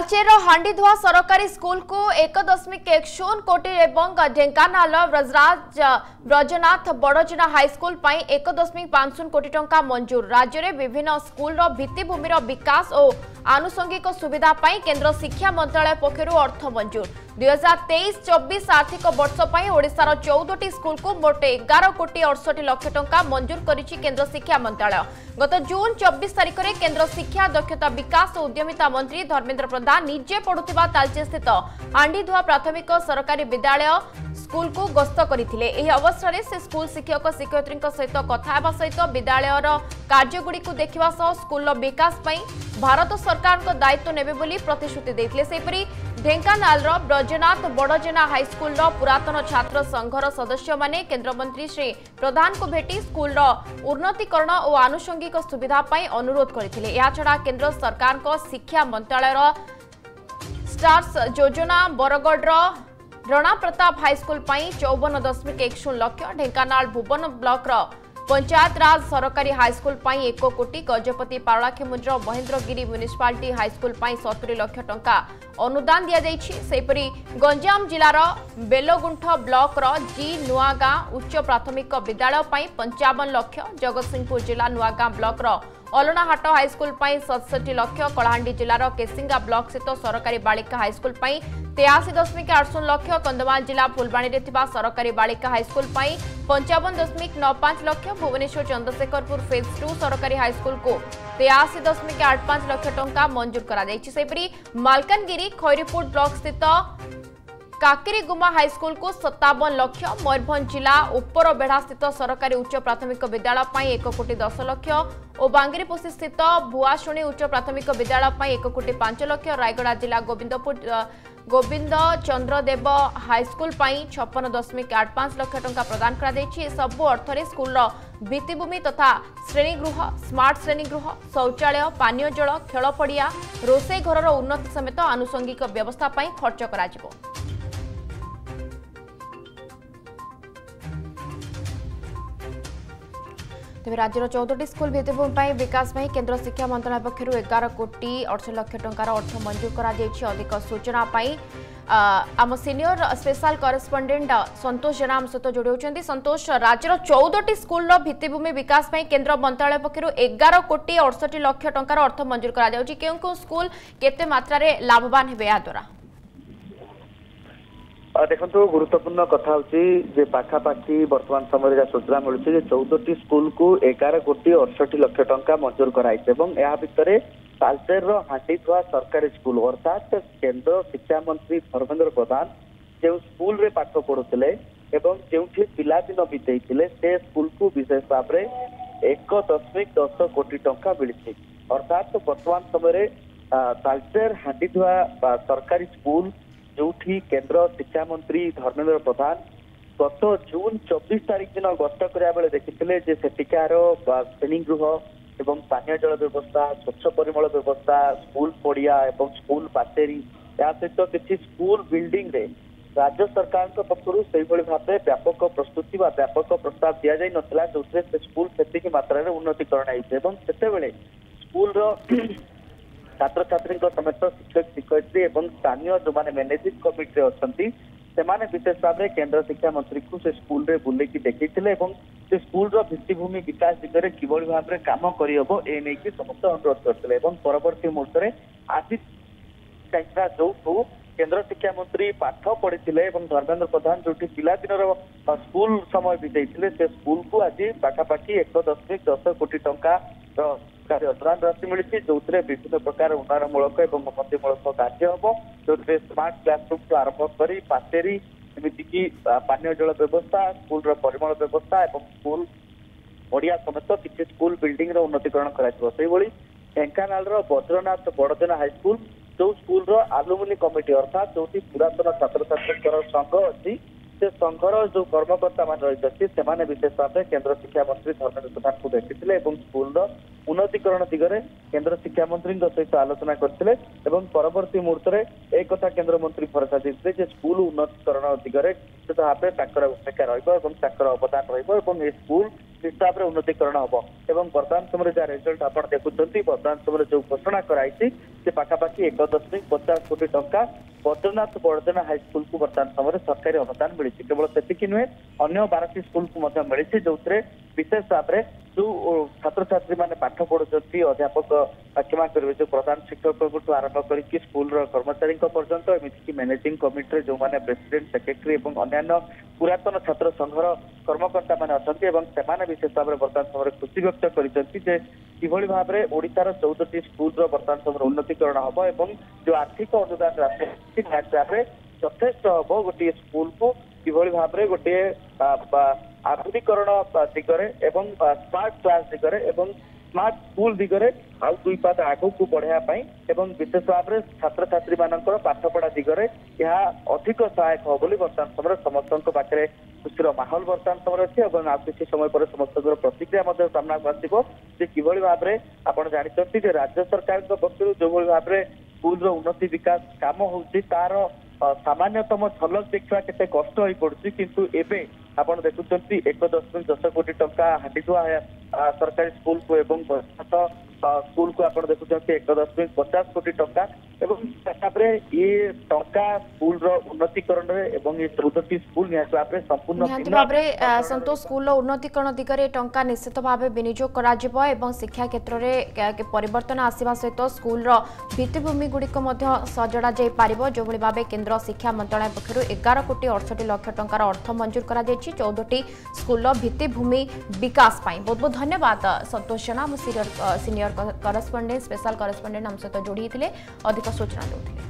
तालचेर हांडीधुआ सरकारी स्कूल को एक दशमिक एक शून कोटि ढेकाना ब्रजराज ब्रजनाथ बड़जना हाईस्कल एक दशमिक पांच शून कोटि टा मंजूर राज्य में विभिन्न स्कूल भित्तिमि विकास और आनुषंगिक सुविधापी केन्द्र शिक्षा मंत्रालय पक्ष अर्थ मंजूर तेईस चौबीस आर्थिक वर्षपार चौदह स्कूल को मोटे एगार कोटी अड़सठ लक्ष टा मंजूर केंद्र शिक्षा मंत्रालय गत जून चबीस तारीख में केन्द्र शिक्षा दक्षता विकास और उद्यमिता मंत्री धर्मेन्द्र प्रधान निजे पढ़ुता तालचे स्थित आंडीधुआ प्राथमिक सरकारी विद्यालय स्कूल को गस्त करते अवसर में से स्कूल शिक्षक शिक्षय सहित कथा सहित विद्यालय कार्यगुड़ी देखा सह स्कूल विकास भारत सह सरकार दायित्व तो ने प्रतिश्रुति ढेकाना ब्रजनाथ बड़जेना हाइस्कल पुरतन छात्र संघर सदस्य मैंने केन्द्रमंत्री श्री प्रधान को भेट स्कूल उन्नतीकरण और आनुषंगिक सुविधा अनुरोध करते छड़ा केन्द्र सरकार शिक्षा मंत्रालय स्टार्स योजना बरगढ़ रणा प्रताप हाइस्कल चौवन दशमिक एक शून्य लक्ष ढेकाना भुवन ब्लक्र पंचायत राज सरकारी हाईस्कल एक कोटी गजपति पारलाखेमुंड महेन्द्र गिरी म्यूनिशाल हाइस्कल सतुरी लक्ष टा अनुदान दिजाई गंजाम जिलार बेलगुंठ ब्लक्र जी नुआगा उच्च प्राथमिक विद्यालय पंचावन लक्ष जगत सिंहपुर जिला नुआगा ब्लक्र अलनाहाट हाइस्कल सतसठी लक्ष कला जिलार केसींगा ब्लक स्थित सरकारी बाड़ा हाइस्कल तेयाशी दशमिक आठ शून लक्ष कंधमाल जिला फुलवाणी सरकारी बाड़ा हाइस्कल पंचावन दशमिक नौ पांच लक्ष भुवनेश्वर चंद्रशेखरपुर फेज टू सरकारी हाइस्कल को तेयाशी दशमिक आठ पांच लक्ष टा मंजूर करपरी खैरपुर ब्लक स्थित କାକିରିଗୁମା ହାଇସ୍କୁଲକୁ ସତାବନ ଲକ୍ଷ ମୟୂରଭଞ୍ଜ ଜିଲ୍ଲା ଉପରବେଢ଼ାସ୍ଥିତ ସରକାରୀ ଉଚ୍ଚ ପ୍ରାଥମିକ ବିଦ୍ୟାଳୟ ପାଇଁ ଏକ କୋଟି ଦଶ ଲକ୍ଷ ଓ ବାଙ୍ଗିରିପୋଷି ସ୍ଥିତ ଭୁଆଶୁଣୀ ଉଚ୍ଚ ପ୍ରାଥମିକ ବିଦ୍ୟାଳୟ ପାଇଁ ଏକ କୋଟି ପାଞ୍ଚ ଲକ୍ଷ ରାୟଗଡ଼ା ଜିଲ୍ଲା ଗୋବିନ୍ଦପୁର ଗୋବିନ୍ଦ ଚନ୍ଦ୍ର ଦେବ ହାଇସ୍କୁଲ ପାଇଁ ଛପନ ଦଶମିକ ଆଠ ପାଞ୍ଚ ଲକ୍ଷ ଟଙ୍କା ପ୍ରଦାନ କରାଯାଇଛି ଏସବୁ ଅର୍ଥରେ ସ୍କୁଲର ଭିତ୍ତିଭୂମି ତଥା ଶ୍ରେଣୀଗୃହ ସ୍ମାର୍ଟ ଶ୍ରେଣୀଗୃହ ଶୌଚାଳୟ ପାନୀୟ ଜଳ ଖେଳ ପଡ଼ିଆ ରୋଷେଇ ଘରର ଉନ୍ନତି ସମେତ ଆନୁଷଙ୍ଗିକ ବ୍ୟବସ୍ଥା ପାଇଁ ଖର୍ଚ୍ଚ କରାଯିବ तेज राज्य चौदह स्कूल भित्तभूमि विकास में केन्द्र शिक्षा मंत्रालय पक्ष एगार कोटी अड़ष लक्ष ट अर्थ मंजूर करा सूचना आम सिनियर स्पेशल करेस्पंडेट सतोष जेना आम सहित जोड़ सतोष राज्य चौदह स्कूल भित्तिमि विकास में केन्द्र मंत्रालय पक्ष एगार कोटी अड़ष लक्ष ट अर्थ मंजूर करते मात्र लाभवान है यादारा ଦେଖନ୍ତୁ ଗୁରୁତ୍ୱପୂର୍ଣ୍ଣ କଥା ହେଉଛି ଯେ ପାଖାପାଖି ବର୍ତ୍ତମାନ ସମୟରେ ଯାହା ସୂଚନା ମିଳୁଛି ଯେ ଚଉଦଟି ସ୍କୁଲକୁ ଏଗାର କୋଟି ଅଠଷଠି ଲକ୍ଷ ଟଙ୍କା ମଞ୍ଜୁର କରାଯାଇଛି ଏବଂ ଏହା ଭିତରେ ତାଲଚେରର ହାଣ୍ଡିଥିବା ସରକାରୀ ସ୍କୁଲ ଅର୍ଥାତ୍ କେନ୍ଦ୍ର ଶିକ୍ଷାମନ୍ତ୍ରୀ ଧର୍ମେନ୍ଦ୍ର ପ୍ରଧାନ ଯେଉଁ ସ୍କୁଲରେ ପାଠ ପଢୁଥିଲେ ଏବଂ ଯେଉଁଠି ପିଲାଦିନ ବିତେଇଥିଲେ ସେ ସ୍କୁଲକୁ ବିଶେଷ ଭାବରେ ଏକ ଦଶମିକ ଦଶ କୋଟି ଟଙ୍କା ମିଳିଛି ଅର୍ଥାତ୍ ବର୍ତ୍ତମାନ ସମୟରେ ତାଲଚେର ହାଣ୍ଡିଥୁଆ ସରକାରୀ ସ୍କୁଲ जो भी केन्द्र शिक्षा मंत्री धर्मेन्द्र प्रधान गत जून चौबीस तारीख दिन गस्त कराया बेले देखिजे सेठिकार श्रेणी गृह एवं पानी जल व्यवस्था स्वच्छ परिम व्यवस्था स्कूल पड़िया स्कूल बाटेरी या सहित तो किसी स्कूल बिल्डिंग रे राज्य सरकार पक्षर से भावे व्यापक प्रस्तुति व्यापक प्रस्ताव दि जा ना जो स्कूल से मात्रा उन्नतिकरण होते स्कूल ଛାତ୍ରଛାତ୍ରୀଙ୍କ ସମେତ ଶିକ୍ଷକ ଶିକ୍ଷୟତ୍ରୀ ଏବଂ ସ୍ଥାନୀୟ ଯେଉଁମାନେ ମ୍ୟାନେଜିଂ କମିଟିରେ ଅଛନ୍ତି ସେମାନେ ବିଶେଷ ଭାବରେ କେନ୍ଦ୍ର ଶିକ୍ଷା ମନ୍ତ୍ରୀଙ୍କୁ ସେ ସ୍କୁଲରେ ବୁଲେଇକି ଦେଖେଇଥିଲେ ଏବଂ ସେ ସ୍କୁଲର ଭିତ୍ତିଭୂମି ବିକାଶ ଦିଗରେ କିଭଳି ଭାବରେ କାମ କରିହେବ ଏ ନେଇକି ସମସ୍ତେ ଅନୁରୋଧ କରିଥିଲେ ଏବଂ ପରବର୍ତ୍ତୀ ମୁହୂର୍ତ୍ତରେ ଆଜି କାହିଁକିନା ଯୋଉଠୁ କେନ୍ଦ୍ର ଶିକ୍ଷା ମନ୍ତ୍ରୀ ପାଠ ପଢିଥିଲେ ଏବଂ ଧର୍ମେନ୍ଦ୍ର ପ୍ରଧାନ ଯୋଉଠି ପିଲାଦିନର ସ୍କୁଲ ସମୟ ବିତେଇଥିଲେ ସେ ସ୍କୁଲକୁ ଆଜି ପାଖାପାଖି ଏକ ଦଶମିକ ଦଶ କୋଟି ଟଙ୍କାର তেওтран ৰাষ্ট্ৰীয় স্মুলিতী জউত্ৰে বিশেষ প্ৰকাৰৰ মূলক আৰু মধ্যমূলকৰ কাৰ্য হ'ব যে তেওঁ ষ্টার্ট ক্লাছৰুমটো আৰম্ভ কৰি পাতেৰি যেনে কি পানীৰ জল ব্যৱস্থা স্কুলৰ পৰিৱৰ্তন ব্যৱস্থা আৰু স্কুল ওড়িয়া সমেত বিশেষ স্কুল বিল্ডিং ৰ উন্নতিकरण কৰাত সহায় কৰিব সেইবৰী কেংকাৰালৰ ব্ৰত্ৰনাথ বড়দিন হাই স্কুল তেওঁ স্কুলৰ Aluumni Committee অৰ্থাৎ যোতি পূৰন্তৰ ছাত্র-ছাত্রীসকলৰ সংগ্ৰহ আছে ସେ ସଂଘର ଯୋଉ କର୍ମକର୍ତ୍ତାମାନେ ରହିଛନ୍ତି ସେମାନେ ବିଶେଷ ଭାବେ କେନ୍ଦ୍ର ଶିକ୍ଷାମନ୍ତ୍ରୀ ଧର୍ମେନ୍ଦ୍ର ପ୍ରଧାନଙ୍କୁ ଭେଟିଥିଲେ ଏବଂ ସ୍କୁଲର ଉନ୍ନତିକରଣ ଦିଗରେ କେନ୍ଦ୍ର ଶିକ୍ଷାମନ୍ତ୍ରୀଙ୍କ ସହିତ ଆଲୋଚନା କରିଥିଲେ ଏବଂ ପରବର୍ତ୍ତୀ ମୁହୂର୍ତ୍ତରେ ଏ କଥା କେନ୍ଦ୍ରମନ୍ତ୍ରୀ ଭରସା ଦେଇଥିଲେ ଯେ ସ୍କୁଲ ଉନ୍ନତିକରଣ ଦିଗରେ ନିଶ୍ଚିତ ଭାବେ ତାଙ୍କର ଭୂମିକା ରହିବ ଏବଂ ତାଙ୍କର ଅବଦାନ ରହିବ ଏବଂ ଏ ସ୍କୁଲ ହିସାବରେ ଉନ୍ନତିକରଣ ହବ ଏବଂ ବର୍ତ୍ତମାନ ସମୟରେ ଯାହା ରେଜଲ୍ଟ ଆପଣ ଦେଖୁଛନ୍ତି ବର୍ତ୍ତମାନ ସମୟରେ ଯୋଉ ଘୋଷଣା କରାଯାଇଛି ସେ ପାଖାପାଖି ଏକ ଦଶମିକ ପଚାଶ କୋଟି ଟଙ୍କା ବଦ୍ରନାଥ ବଡ଼ଦେନା ହାଇସ୍କୁଲ କୁ ବର୍ତ୍ତମାନ ସମୟରେ ସରକାରୀ ଅନୁଦାନ ମିଳିଛି କେବଳ ସେତିକି ନୁହେଁ ଅନ୍ୟ ବାରଟି ସ୍କୁଲକୁ ମଧ୍ୟ ମିଳିଛି ଯୋଉଥିରେ ବିଶେଷ ଭାବରେ ଯୋଉ ଛାତ୍ରଛାତ୍ରୀମାନେ ପାଠ ପଢୁଛନ୍ତି ଅଧ୍ୟାପକ କ୍ଷମା କରିବେ ଯୋଉ ପ୍ରଧାନ ଶିକ୍ଷକଙ୍କଠୁ ଆରମ୍ଭ କରିକି ସ୍କୁଲର କର୍ମଚାରୀଙ୍କ ପର୍ଯ୍ୟନ୍ତ ଏମିତିକି ମ୍ୟାନେଜିଂ କମିଟିରେ ଯୋଉମାନେ ପ୍ରେସିଡେଣ୍ଟ ସେକ୍ରେଟାରୀ ଏବଂ ଅନ୍ୟାନ୍ୟ ପୁରାତନ ଛାତ୍ର ସଂଘର କର୍ମକର୍ତ୍ତାମାନେ ଅଛନ୍ତି ଏବଂ ସେମାନେ ବିଶେଷ ଭାବରେ ବର୍ତ୍ତମାନ ସମୟରେ ଖୁସି ବ୍ୟକ୍ତ କରିଛନ୍ତି ଯେ କିଭଳି ଭାବରେ ଓଡ଼ିଶାର ଚଉଦଟି ସ୍କୁଲର ବର୍ତ୍ତମାନ ସମୟରେ ଉନ୍ନତିକରଣ ହେବ ଏବଂ ଯୋଉ ଆର୍ଥିକ ଅନୁଦାନ ରାଶି ଅଛି ତାହା ଯଥେଷ୍ଟ ହେବ ଗୋଟିଏ ସ୍କୁଲକୁ କିଭଳି ଭାବରେ ଗୋଟିଏ ଆଧୁନିକରଣ ଦିଗରେ ଏବଂ ସ୍ମାର୍ଟ କ୍ଲାସ ଦିଗରେ ଏବଂ ସ୍ମାର୍ଟ ସ୍କୁଲ ଦିଗରେ ଆଉ ଦୁଇ ପାଦ ଆଗକୁ ବଢେଇବା ପାଇଁ ଏବଂ ବିଶେଷ ଭାବରେ ଛାତ୍ରଛାତ୍ରୀ ମାନଙ୍କର ପାଠପଢା ଦିଗରେ ଏହା ଅଧିକ ସହାୟକ ହବ ବୋଲି ବର୍ତ୍ତମାନ ସମୟରେ ସମସ୍ତଙ୍କ ପାଖରେ ଖୁସିର ମାହୋଲ ବର୍ତ୍ତମାନ ସମୟରେ ଅଛି ଏବଂ ଆଉ କିଛି ସମୟ ପରେ ସମସ୍ତଙ୍କର ପ୍ରତିକ୍ରିୟା ମଧ୍ୟ ସାମ୍ନାକୁ ଆସିବ ଯେ କିଭଳି ଭାବରେ ଆପଣ ଜାଣିଛନ୍ତି ଯେ ରାଜ୍ୟ ସରକାରଙ୍କ ପକ୍ଷରୁ ଯୋଉଭଳି ଭାବରେ ସ୍କୁଲର ଉନ୍ନତି ବିକାଶ କାମ ହଉଛି ତାର ସାମାନ୍ୟତମ ଝଲକ ଦେଖିବା କେତେ କଷ୍ଟ ହୋଇପଡୁଛି କିନ୍ତୁ ଏବେ ଆପଣ ଦେଖୁଛନ୍ତି ଏକ ଦଶମିକ ଦଶ କୋଟି ଟଙ୍କା ହାଣ୍ଡିଗୁଆ ସରକାରୀ ସ୍କୁଲକୁ ଏବଂ ସ୍କୁଲକୁ ଆପଣ ଦେଖୁଛନ୍ତି ଏକ ଦଶମିକ ପଚାଶ କୋଟି ଟଙ୍କା এবং তাপরে এই টঙ্কা স্কুল উন্নতিকরণ রে এবং এই ত্রুডতি স্কুল নিয়াতে আপে সম্পূর্ণ তিনি টঙ্কা সন্তোষ স্কুল উন্নতিকরণ দিকারে টঙ্কা নিশ্চিত ভাবে বিনিযোগ করা যাবে এবং শিক্ষা ক্ষেত্র রে কি পরিবর্তন আসিব সহত স্কুল র ভিত্তিভূমি গুড়ি কো মধ্যে সাজড়া যায় পারিব জবল ভাবে কেন্দ্র শিক্ষা মন্ত্রণা পক্ষরু 11 কোটি 68 লক্ষ টঙ্কার অর্থ মঞ্জুর করা দেচি 14 টি স্কুল ল ভিত্তিভূমি বিকাশ পাই বহুত বহ ধন্যবাদ সন্তোষ জনা মসিওর সিনিয়র করেসপন্ডেন্ট স্পেশাল করেসপন্ডেন্ট আমসত জড়িত হিলে सोचना लोग